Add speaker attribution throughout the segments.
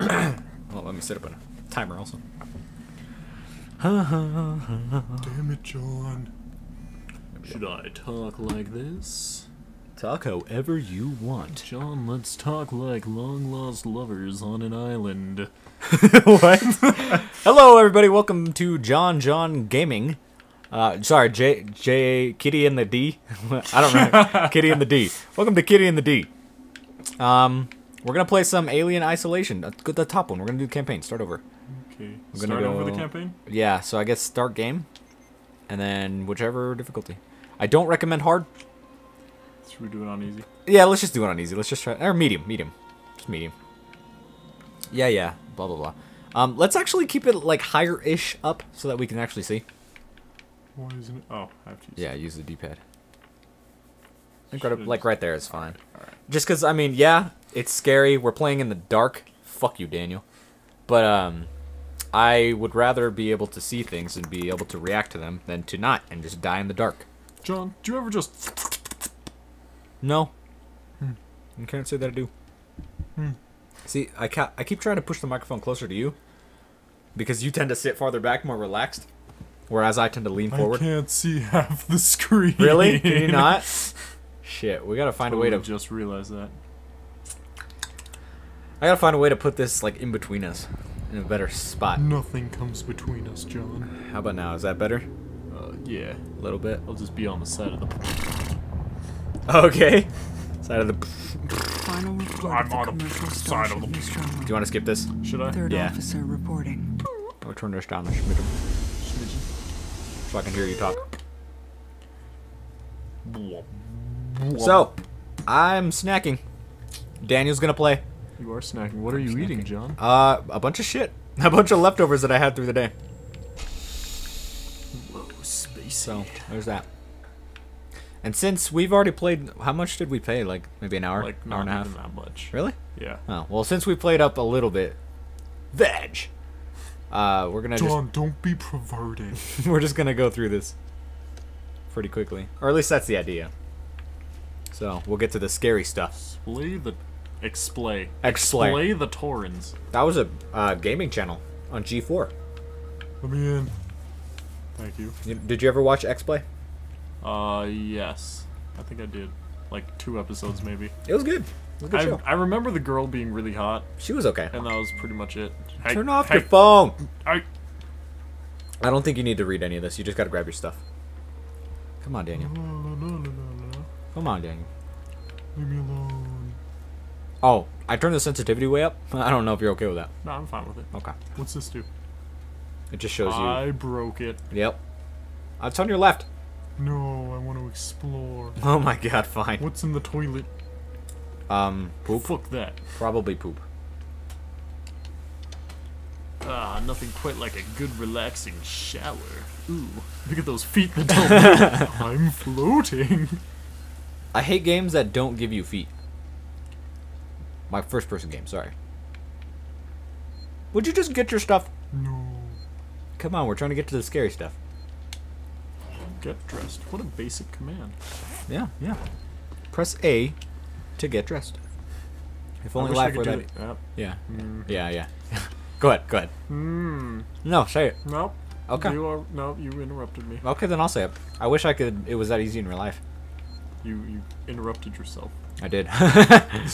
Speaker 1: well, let me set up a timer also.
Speaker 2: Damn it, John.
Speaker 3: Should I talk like this?
Speaker 1: Talk however you want.
Speaker 3: John, let's talk like long lost lovers on an island.
Speaker 1: what? Hello, everybody. Welcome to John John Gaming. Uh, sorry, J J Kitty and the D. I don't know. Kitty and the D. Welcome to Kitty and the D. Um, we're gonna play some Alien Isolation. Go the top one. We're gonna do the campaign. Start over.
Speaker 3: Okay,
Speaker 1: I'm
Speaker 3: start over the campaign.
Speaker 1: Yeah. So I guess start game, and then whichever difficulty. I don't recommend hard.
Speaker 3: Should we do it on easy?
Speaker 1: Yeah, let's just do it on easy. Let's just try or medium, medium, just medium. Yeah, yeah. Blah blah blah. Um, let's actually keep it like higher-ish up so that we can actually see.
Speaker 3: Why isn't it? Oh, I have to use
Speaker 1: Yeah, use the D-pad. I right, like right there is fine.
Speaker 3: Alright.
Speaker 1: Just because I mean, yeah, it's scary. We're playing in the dark. Fuck you, Daniel. But um, I would rather be able to see things and be able to react to them than to not and just die in the dark.
Speaker 3: John, do you ever just
Speaker 1: No. Hmm. I can't say that I do. Hmm. See, I ca- I keep trying to push the microphone closer to you because you tend to sit farther back, more relaxed, whereas I tend to lean forward.
Speaker 3: I can't see half the screen.
Speaker 1: Really? Can you not? Shit, we gotta find a way to.
Speaker 3: just realize that.
Speaker 1: I gotta find a way to put this like in between us, in a better spot.
Speaker 3: Nothing comes between us, John.
Speaker 1: How about now? Is that better?
Speaker 3: Uh, yeah.
Speaker 1: A little bit.
Speaker 3: I'll just be on the side of the.
Speaker 1: Okay. Side of the.
Speaker 4: Final report
Speaker 3: I'm
Speaker 4: of the commercial
Speaker 3: side of the-
Speaker 1: Do you want to skip this?
Speaker 3: Should I?
Speaker 4: Third
Speaker 1: Yeah.
Speaker 4: officer reporting.
Speaker 1: I'll turn this down a smidgen so I can hear you talk. So, I'm snacking. Daniel's gonna play.
Speaker 3: You are snacking. What are you eating, John?
Speaker 1: Uh, a bunch of shit. A bunch of leftovers that I had through the day.
Speaker 3: Whoa, space.
Speaker 1: So, there's that. And since we've already played, how much did we pay? Like maybe an hour,
Speaker 3: like
Speaker 1: hour and a half.
Speaker 3: that much.
Speaker 1: Really?
Speaker 3: Yeah.
Speaker 1: Oh, well, since we played up a little bit, veg. Uh, we're gonna
Speaker 2: John, don't be perverted.
Speaker 1: we're just gonna go through this pretty quickly, or at least that's the idea. So we'll get to the scary stuff.
Speaker 3: Display the. Explay.
Speaker 1: Explay.
Speaker 3: Explay the Torrens.
Speaker 1: That was a uh, gaming channel on G4.
Speaker 2: Let me in.
Speaker 3: Thank you.
Speaker 1: You- Did you ever watch X-Play?
Speaker 3: Uh, yes. I think I did. Like two episodes, maybe.
Speaker 1: It was good. It was good
Speaker 3: I,
Speaker 1: show.
Speaker 3: I remember the girl being really hot,
Speaker 1: She was okay.
Speaker 3: and that was pretty much it. Hey,
Speaker 1: Turn off
Speaker 3: hey,
Speaker 1: your phone.
Speaker 3: I,
Speaker 1: I don't think you need to read any of this. You just gotta grab your stuff. Come on, Daniel.
Speaker 2: La, la, la.
Speaker 1: Come on, Daniel.
Speaker 2: Leave me alone.
Speaker 1: Oh, I turned the sensitivity way up. I don't know if you're okay with that.
Speaker 3: no, I'm fine with it.
Speaker 1: Okay.
Speaker 3: What's this do?
Speaker 1: It just shows you.
Speaker 3: I broke it.
Speaker 1: Yep. Uh, It's on your left.
Speaker 2: No, I want to explore.
Speaker 1: Oh my god, fine.
Speaker 2: What's in the toilet?
Speaker 1: Um, poop?
Speaker 3: Fuck that.
Speaker 1: Probably poop.
Speaker 3: Ah, nothing quite like a good relaxing shower. Ooh, look at those feet that don't move. I'm floating.
Speaker 1: I hate games that don't give you feet. My first person game, sorry. Would you just get your stuff?
Speaker 2: No.
Speaker 1: Come on, we're trying to get to the scary stuff.
Speaker 3: Get dressed. What a basic command.
Speaker 1: Yeah, yeah. Press A to get dressed. If only life were that.
Speaker 3: it. Yep.
Speaker 1: Yeah,
Speaker 3: Mm.
Speaker 1: yeah, yeah. go ahead, go ahead.
Speaker 3: Hmm.
Speaker 1: No, say it.
Speaker 3: Nope.
Speaker 1: Okay.
Speaker 3: You are, no, you interrupted me.
Speaker 1: Okay, then I'll say it. I wish I could. It was that easy in real life.
Speaker 3: You you interrupted yourself.
Speaker 1: I did.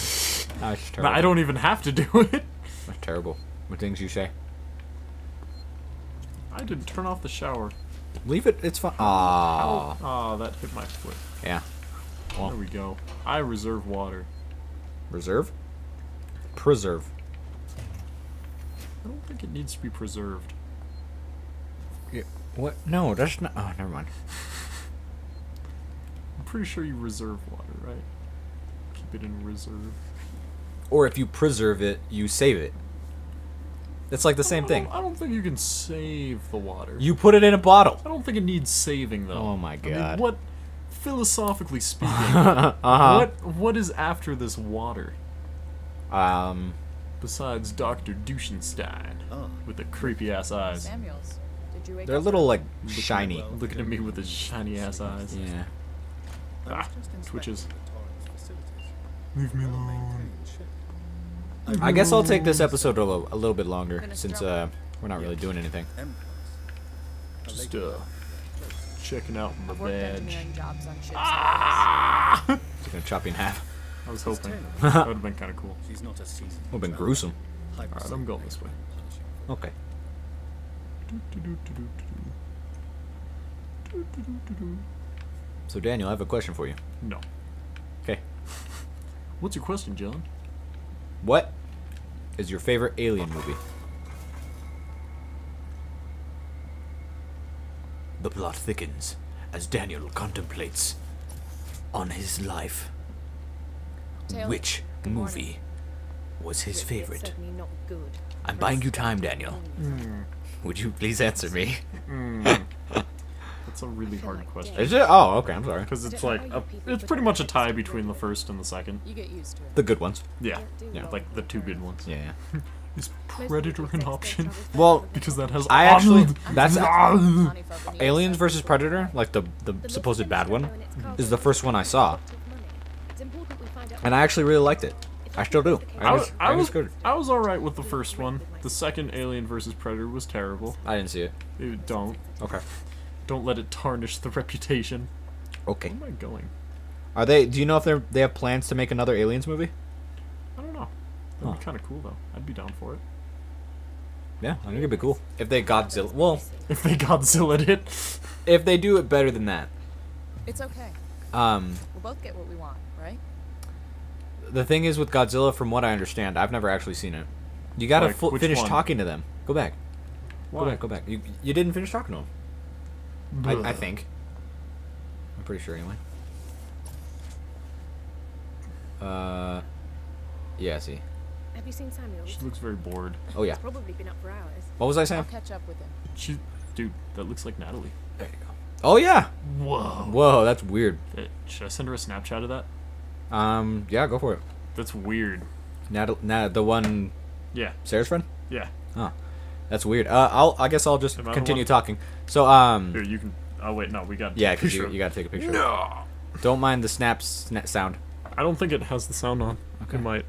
Speaker 1: That's terrible.
Speaker 3: I don't even have to do it.
Speaker 1: That's terrible. What things you say?
Speaker 3: I didn't turn off the shower.
Speaker 1: Leave it. It's fine. Ah,
Speaker 3: Ah, that hit my foot.
Speaker 1: yeah. Well.
Speaker 3: There we go. I reserve water.
Speaker 1: Reserve. Preserve.
Speaker 3: I don't think it needs to be preserved.
Speaker 1: Yeah. What? No, that's not. Oh, never mind.
Speaker 3: I'm pretty sure you reserve water, right? Keep it in reserve.
Speaker 1: Or if you preserve it, you save it. It's like the same
Speaker 3: I
Speaker 1: thing.
Speaker 3: I don't think you can save the water.
Speaker 1: You put it in a bottle.
Speaker 3: I don't think it needs saving though.
Speaker 1: Oh my
Speaker 3: I mean,
Speaker 1: God.
Speaker 3: what, philosophically speaking,
Speaker 1: uh huh.
Speaker 3: what what is after this water
Speaker 1: Um.
Speaker 3: besides Doctor Duschenstein
Speaker 5: Oh,
Speaker 3: with the creepy ass eyes,
Speaker 5: Samuels, did you wake
Speaker 1: They're a little like
Speaker 3: Looking-
Speaker 1: shiny.
Speaker 3: looking at me with his shiny ass eyes?
Speaker 1: Yeah.
Speaker 3: Ah, twitches.
Speaker 2: Leave me alone.
Speaker 1: I guess I'll take this episode a little, a little bit longer since uh, we're not really doing anything.
Speaker 3: Just uh, checking out the
Speaker 5: I've worked
Speaker 3: badge.
Speaker 5: engineering jobs.
Speaker 1: Just gonna chop you in half.
Speaker 3: I was hoping that would have been kind of cool.
Speaker 6: She's not a seasoned.
Speaker 1: Would have been gruesome.
Speaker 3: All right, I'm going this way.
Speaker 1: Okay. So Daniel, I have a question for you.
Speaker 3: No.
Speaker 1: Okay.
Speaker 3: What's your question, John?
Speaker 1: What is your favorite alien movie? The plot thickens as Daniel contemplates on his life.
Speaker 5: Taylor,
Speaker 1: Which
Speaker 5: good morning.
Speaker 1: movie was his favorite?
Speaker 5: not good.
Speaker 1: I'm buying you time, Daniel. Hmm. Would you please answer me? Hmm.
Speaker 3: That's a really hard
Speaker 5: like
Speaker 3: question.
Speaker 1: Is it? Oh, okay. I'm sorry.
Speaker 3: Because it's like, a, it's pretty much a tie between the first and the second.
Speaker 5: You get used to it.
Speaker 1: The good ones.
Speaker 3: Yeah.
Speaker 1: Yeah.
Speaker 3: Like the two good ones.
Speaker 1: Yeah.
Speaker 3: Is Predator an option?
Speaker 1: Well,
Speaker 3: Because that has
Speaker 1: I actually that's
Speaker 5: money for the
Speaker 1: Aliens versus. Predator, like the the
Speaker 7: The
Speaker 1: supposed bad one,
Speaker 7: know in its cargo
Speaker 1: is the first one I saw,
Speaker 7: productive money. It's important we find out
Speaker 1: and I actually really liked it. I still do.
Speaker 3: I was, I was,
Speaker 1: good.
Speaker 3: I was alright with the first one. The second Alien versus Predator was terrible.
Speaker 1: I didn't see it.
Speaker 3: Ew, don't.
Speaker 1: Okay.
Speaker 3: Don't let it tarnish the reputation.
Speaker 1: Okay.
Speaker 3: Where am I going?
Speaker 1: Are they? Do you know if they they have plans to make another Aliens movie?
Speaker 3: I don't know. That'd
Speaker 1: Huh.
Speaker 3: be kind of cool though. I'd be down for it.
Speaker 1: Yeah, I think it'd be cool if they Godzilla. Well,
Speaker 3: If they Godzilla it.
Speaker 1: if they do it better than that.
Speaker 5: It's okay.
Speaker 1: Um,
Speaker 5: We'll both get what we want, right?
Speaker 1: the thing is with Godzilla, from what I understand, I've never actually seen it. You gotta
Speaker 3: Like,
Speaker 1: fu- finish
Speaker 3: one?
Speaker 1: talking to them. Go back.
Speaker 3: Why?
Speaker 1: Go back. Go back. You you didn't finish talking to them. I, I think. I'm pretty sure anyway. Uh, yeah. See.
Speaker 7: Have you seen Samuels?
Speaker 3: She looks very bored.
Speaker 1: Oh yeah.
Speaker 7: He's probably been up for hours.
Speaker 1: What was I saying?
Speaker 5: I'll
Speaker 1: saying?
Speaker 5: catch up with him.
Speaker 3: She, dude, that looks like Natalie.
Speaker 1: There you go. Oh yeah.
Speaker 3: Whoa.
Speaker 1: Whoa, that's weird.
Speaker 3: Uh, Should I send her a Snapchat of that?
Speaker 1: Um, yeah, go for it.
Speaker 3: That's weird.
Speaker 1: Nat, Nat, the one
Speaker 3: Yeah.
Speaker 1: Sarah's friend.
Speaker 3: Yeah.
Speaker 1: Oh, that's weird. Uh, I'll. I guess I'll just
Speaker 3: Am I the
Speaker 1: continue
Speaker 3: one?
Speaker 1: talking. So, um,
Speaker 3: Here, you can. Oh wait, no, we got.
Speaker 1: yeah, because you, you gotta take a picture.
Speaker 3: No.
Speaker 1: Don't mind the snaps sna- sound.
Speaker 3: I don't think it has the sound on. It might.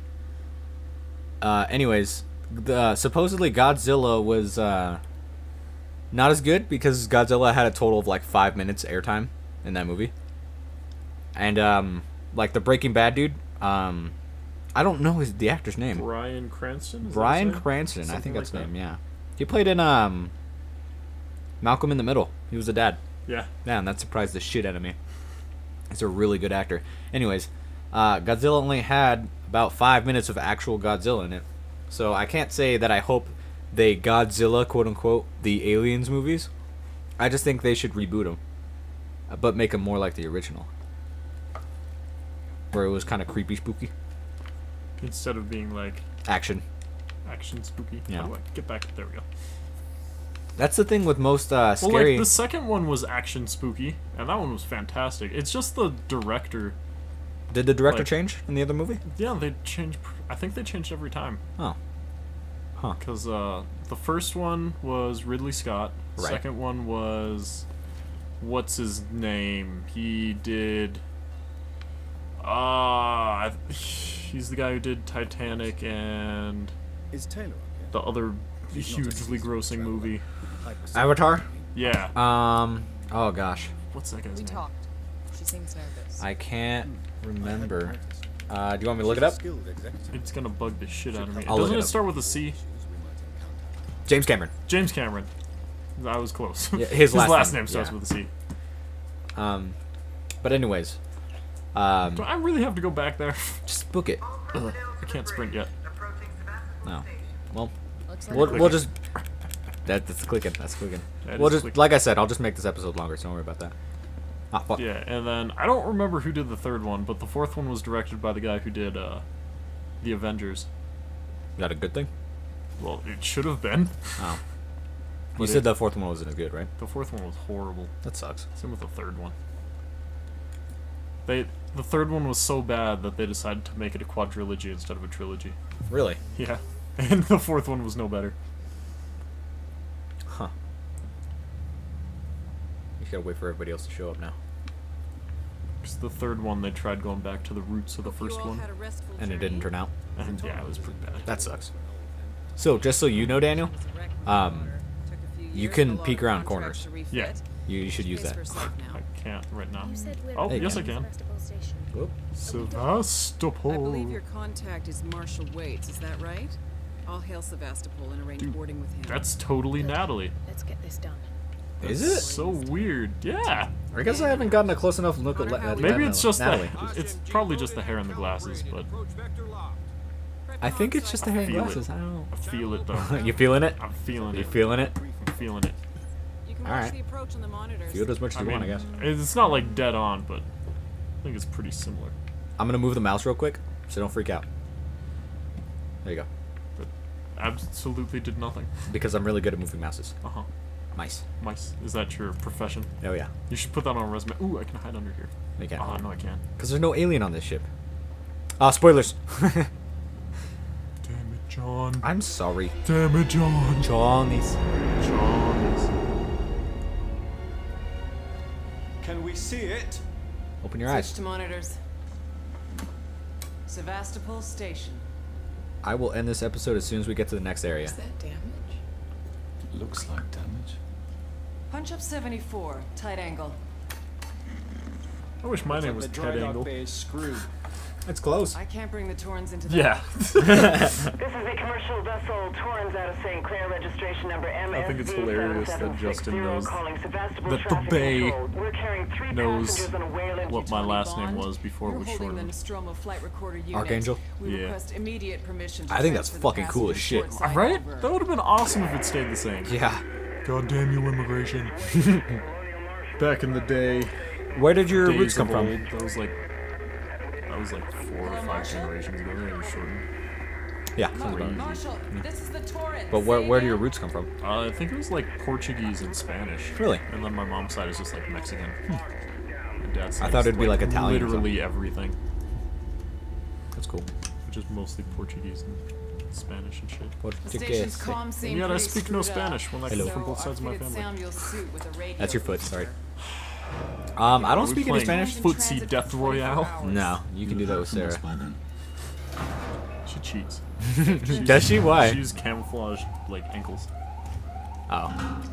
Speaker 1: Uh, anyways, the, supposedly Godzilla was uh, not as good because Godzilla had a total of like five minutes airtime in that movie, and um, like the Breaking Bad dude, um, I don't know his the actor's name.
Speaker 3: Bryan Cranston. Is that Bryan name?
Speaker 1: Cranston, I
Speaker 3: Something
Speaker 1: think that's
Speaker 3: like
Speaker 1: his
Speaker 3: that.
Speaker 1: name. Yeah, he played in um, Malcolm in the Middle. He was a dad.
Speaker 3: Yeah.
Speaker 1: Man, that surprised the shit out of me. He's a really good actor. Anyways, uh, Godzilla only had about five minutes of actual Godzilla in it, so I can't say that I hope they Godzilla quote unquote the Aliens movies. I just think they should reboot them, but make them more like the original, where it was kind of creepy, spooky
Speaker 3: Instead of being like
Speaker 1: action.
Speaker 3: Action spooky.
Speaker 1: Yeah.
Speaker 3: How do I get back? There we go.
Speaker 1: That's the thing with most uh,
Speaker 3: Well, like the second one was action spooky, and that one was fantastic. It's just the director.
Speaker 1: Did the director
Speaker 3: like-
Speaker 1: change in the other movie?
Speaker 3: Yeah, they change. I think they changed every time.
Speaker 1: Oh, huh.
Speaker 3: Because uh, the first one was Ridley Scott.
Speaker 1: Right.
Speaker 3: second one was. What's his name? He did. Ah, uh, he's the guy who did Titanic and
Speaker 6: Is Taylor
Speaker 3: the other
Speaker 6: He's
Speaker 3: hugely grossing movie.
Speaker 1: Avatar.
Speaker 3: Yeah.
Speaker 1: Um. Oh gosh,
Speaker 3: What's that guy's
Speaker 5: We
Speaker 3: name?
Speaker 5: talked. She seems nervous.
Speaker 1: I can't remember. Uh, do you want me to look it up?
Speaker 3: It's gonna bug the shit out of me.
Speaker 1: I'll
Speaker 3: Doesn't
Speaker 1: it
Speaker 3: it start with a C?
Speaker 6: Issues we might encounter.
Speaker 1: James Cameron.
Speaker 3: James Cameron. I was close.
Speaker 1: Yeah, his last name,
Speaker 3: name starts
Speaker 1: yeah.
Speaker 3: with a C.
Speaker 1: Um, but anyways, um,
Speaker 3: Do I really have to go back there?
Speaker 1: just book it.
Speaker 3: I can't sprint yet.
Speaker 1: No. Well,
Speaker 5: like
Speaker 1: we'll, we'll just. That, that's clicking. That's clicking.
Speaker 3: That
Speaker 1: we'll just,
Speaker 3: clicking.
Speaker 1: like I said, I'll just make this episode longer. So don't worry about that. Ah, fuck.
Speaker 3: Yeah, and then I don't remember who did the third one, but the fourth one was directed by the guy who did uh, the Avengers.
Speaker 1: Is that a good thing?
Speaker 3: Well, it should have been.
Speaker 1: Oh.
Speaker 3: But
Speaker 1: You
Speaker 3: it-
Speaker 1: said the fourth one wasn't as good, right?
Speaker 3: The fourth one was horrible.
Speaker 1: That sucks.
Speaker 3: Same with the third one. They the third one was so bad that they decided to make it a quadrilogy instead of a trilogy.
Speaker 1: Really?
Speaker 3: Yeah, and the fourth one was no better.
Speaker 1: Huh. You just gotta wait for everybody else to show up now.
Speaker 3: 'Cause the third one they tried going back to the roots of the first one,
Speaker 1: And it didn't turn out.
Speaker 3: And yeah, it was pretty bad.
Speaker 1: That sucks. So, just so you know, Daniel, um, you can peek around corners.
Speaker 3: Yeah.
Speaker 1: You, you should use that.
Speaker 3: I can't right now.
Speaker 7: You said we're
Speaker 3: Oh, yes I
Speaker 1: can.
Speaker 3: can.
Speaker 7: Sebastopol
Speaker 1: Whoop.
Speaker 2: Sevastopol.
Speaker 8: I believe your contact is Marshal Waits, is that right? I'll hail Sevastopol and arrange
Speaker 3: Dude,
Speaker 8: boarding with him.
Speaker 3: That's totally Natalie.
Speaker 7: Let's get this done.
Speaker 1: Is it?
Speaker 3: So weird. Yeah.
Speaker 1: I guess I haven't gotten a close enough look at, at
Speaker 3: Maybe it's just
Speaker 1: Natalie.
Speaker 3: that. It's probably just the hair and the glasses, but
Speaker 1: I think it's just the hair and
Speaker 3: Feel it.
Speaker 1: glasses. I don't
Speaker 3: I feel it though.
Speaker 1: you feeling it?
Speaker 3: I'm feeling
Speaker 1: You
Speaker 3: it.
Speaker 1: You feeling it?
Speaker 3: I'm feeling it.
Speaker 8: You can
Speaker 1: Alright.
Speaker 8: the approach on the monitors.
Speaker 1: Feel it as much as
Speaker 3: I
Speaker 1: you
Speaker 3: mean,
Speaker 1: want, I guess.
Speaker 3: it's not like dead on, but I think it's pretty similar.
Speaker 1: I'm gonna move the mouse real quick, so don't freak out. There you go.
Speaker 3: Absolutely did nothing.
Speaker 1: Because I'm really good at moving mouses.
Speaker 3: Uh huh.
Speaker 1: Mice.
Speaker 3: Mice. Is that your profession?
Speaker 1: Oh yeah.
Speaker 3: You should put that on a resume. Ooh, I can hide under here.
Speaker 1: You
Speaker 3: Oh,
Speaker 1: can't.
Speaker 3: no, I can't.
Speaker 1: Because there's no alien on this ship. Ah, spoilers.
Speaker 2: Damn it, John.
Speaker 1: I'm sorry.
Speaker 2: Damn it, John.
Speaker 1: Johnny's.
Speaker 3: Johns.
Speaker 6: Can we see it?
Speaker 1: Open your
Speaker 8: Switch
Speaker 1: eyes.
Speaker 8: to monitors. Sevastopol Station.
Speaker 1: I will end this episode as soon as we get to the next area.
Speaker 5: Is that damage?
Speaker 6: Looks like damage.
Speaker 8: Punch up 74, tight angle.
Speaker 3: I wish my name was
Speaker 6: the
Speaker 3: Ted
Speaker 6: dry dock
Speaker 3: Angle.
Speaker 6: bay is screwed.
Speaker 1: It's close.
Speaker 8: I can't bring the Torrens into the
Speaker 3: Yeah.
Speaker 9: This is the commercial vessel Torrens out of St. Clair, registration number MSV
Speaker 3: think it's hilarious that Justin knows that the Bay
Speaker 9: We're carrying three
Speaker 3: knows
Speaker 9: on a Weyland
Speaker 3: what my
Speaker 8: Tony
Speaker 3: last name was before it
Speaker 8: You're
Speaker 3: was
Speaker 8: holding the
Speaker 3: shortened.
Speaker 8: Nostromo flight recorder unit.
Speaker 1: Archangel?
Speaker 8: We
Speaker 3: Yeah.
Speaker 8: request immediate permission to
Speaker 1: I think that's fucking cool as shit.
Speaker 3: Right?
Speaker 8: over.
Speaker 3: That would have been awesome if it stayed the same.
Speaker 1: Yeah.
Speaker 2: God damn you, immigration.
Speaker 3: Back in the day,
Speaker 1: Where did your roots come
Speaker 3: of
Speaker 1: from?
Speaker 3: old, that was like that was like four or five generations ago. They were shortened.
Speaker 1: Yeah. sounds about right.
Speaker 8: Marshal, this is the
Speaker 1: But where, where do your roots come from?
Speaker 3: Uh, I think it was like Portuguese and Spanish.
Speaker 1: Really?
Speaker 3: And then my mom's side is just like Mexican. My dad's
Speaker 1: I thought it'd be like Italian or
Speaker 3: Literally everything,
Speaker 1: That's cool.
Speaker 3: which is mostly Portuguese and Spanish and shit.
Speaker 1: What
Speaker 8: The
Speaker 1: did you
Speaker 8: station's
Speaker 1: guess?
Speaker 8: comm seemed
Speaker 3: yet I speak no. Spanish when I
Speaker 1: Hello.
Speaker 3: come from both sides of my family.
Speaker 8: Samuel suit with a radio
Speaker 1: That's your foot, sorry.
Speaker 8: Booster.
Speaker 1: Um, I don't speak any Spanish.
Speaker 3: Footsie Death Royale.
Speaker 1: No, you can do that with Sarah.
Speaker 3: She cheats.
Speaker 1: Does she? Why?
Speaker 3: She used camouflage like ankles.
Speaker 1: Oh.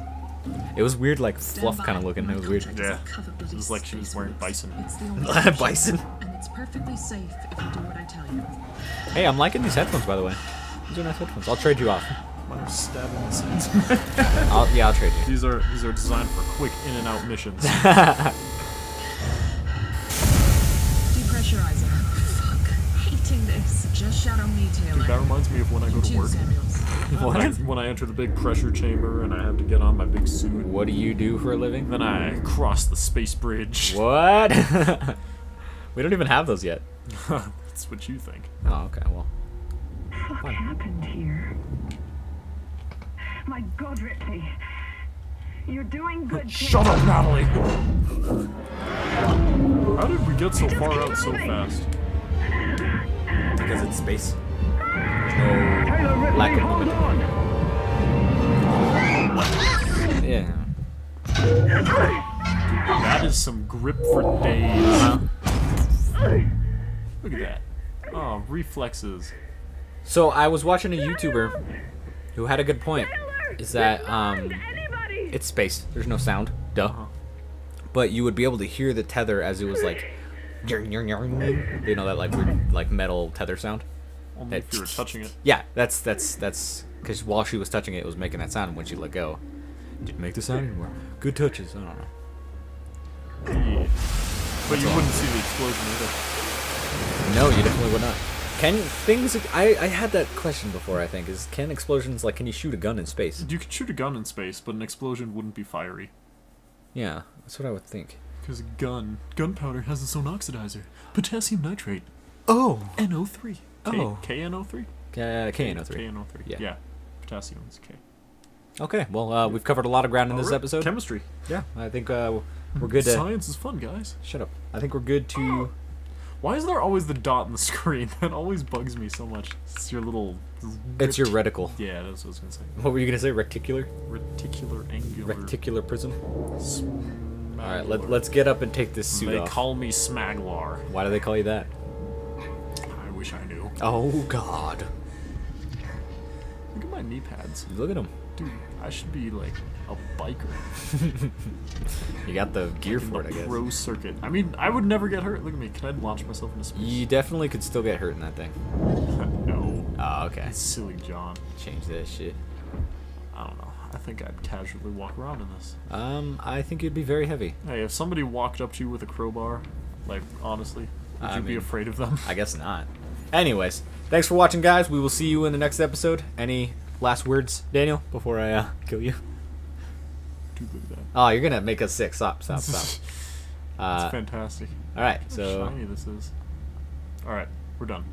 Speaker 1: It was weird, like fluff kind of looking. It was weird.
Speaker 3: Yeah. It was like she was wearing bison.
Speaker 10: It's the only
Speaker 1: Bison.
Speaker 10: and it's perfectly safe if you do what I tell you.
Speaker 1: Hey, I'm liking these headphones, by the way. These are nice headphones. I'll trade you off.
Speaker 3: Mine are stabbing the sides.
Speaker 1: I'll, yeah, I'll trade you.
Speaker 3: These are these are designed for quick in and out missions.
Speaker 10: Depressurizer. Fuck. Hating this. Just shadow me, Taylor.
Speaker 3: Dude, that reminds me of when I go
Speaker 10: You
Speaker 3: to
Speaker 10: too,
Speaker 3: work.
Speaker 10: Samuels.
Speaker 3: When I, when I enter the big pressure chamber and I have to get on my big suit.
Speaker 1: What do you do for a living?
Speaker 3: Then I cross the space bridge.
Speaker 1: What? we don't even have those yet.
Speaker 3: That's what you think.
Speaker 1: Oh, okay. Well,
Speaker 9: What happened here? My God, Ripley. You're doing good.
Speaker 3: Shut up, Natalie! How did we get so far out so fast?
Speaker 1: because it's space. There's no lack of momentum. Yeah.
Speaker 3: Dude, That is some grip for days. Uh-huh. Look at that. Oh, reflexes.
Speaker 1: So I was watching a YouTuber who had a good point. Is that um, it's space. There's no sound. Duh. But you would be able to hear the tether as it was like, you know that like weird like metal tether sound.
Speaker 3: Only if you were touching it.
Speaker 1: Yeah, that's that's that's because while she was touching it, it was making that sound. and When she let go, didn't make the sound anymore. Good touches. I don't know.
Speaker 3: Yeah. But you wouldn't see the explosion either.
Speaker 1: No, you definitely would not. Can things? I I had that question before. I think is can explosions like can you shoot a gun in space?
Speaker 3: You could shoot a gun in space, but an explosion wouldn't be fiery.
Speaker 1: Yeah, that's what I would think.
Speaker 3: Because gun, gunpowder has its own oxidizer. Potassium nitrate.
Speaker 1: Oh.
Speaker 3: NO3. K-
Speaker 1: Oh.
Speaker 3: KNO3?
Speaker 1: Uh, KNO3.
Speaker 3: KNO3.
Speaker 1: Yeah.
Speaker 3: Yeah. Potassium is K.
Speaker 1: Okay, well, uh, we've covered a lot of ground in this
Speaker 3: Alright,
Speaker 1: episode.
Speaker 3: Chemistry.
Speaker 1: yeah, I think uh, we're good to.
Speaker 3: Science is fun, guys.
Speaker 1: Shut up. I think we're good to.
Speaker 3: Why is there always the dot on the screen? That always bugs me so much. It's your little.
Speaker 1: It's your reticle.
Speaker 3: Yeah, that's what I was gonna say.
Speaker 1: What were you gonna say? Reticular?
Speaker 3: Reticular angular.
Speaker 1: Reticular prism.
Speaker 3: Smaglar.
Speaker 1: All right, let, let's get up and take this suit
Speaker 3: They
Speaker 1: off.
Speaker 3: call me Smaglar.
Speaker 1: Why do they call you that?
Speaker 3: I wish I knew.
Speaker 1: Oh God!
Speaker 3: Look at my knee pads.
Speaker 1: Look at them.
Speaker 3: Dude, I should be like a biker.
Speaker 1: You got the gear
Speaker 3: in
Speaker 1: for
Speaker 3: the
Speaker 1: it, I guess.
Speaker 3: Pro circuit. I mean, I would never get hurt. Look at me. Can I launch myself into space?
Speaker 1: You definitely could still get hurt in that thing.
Speaker 3: no.
Speaker 1: Oh, okay.
Speaker 3: Silly John.
Speaker 1: Change that shit.
Speaker 3: I don't know. I think I'd casually walk around in this.
Speaker 1: Um, I think it'd be very heavy.
Speaker 3: Hey, if somebody walked up to you with a crowbar, like honestly, would
Speaker 1: I
Speaker 3: you be afraid of them?
Speaker 1: I guess not. Anyways, thanks for watching, guys. We will see you in the next episode. Any last words, Daniel, before I uh, kill you?
Speaker 3: Dude, look at that.
Speaker 1: Oh, you're gonna make us sick. Stop, stop, stop.
Speaker 3: That's
Speaker 1: Uh,
Speaker 3: fantastic.
Speaker 1: all right,
Speaker 3: How
Speaker 1: so
Speaker 3: shiny this is. All right, we're done.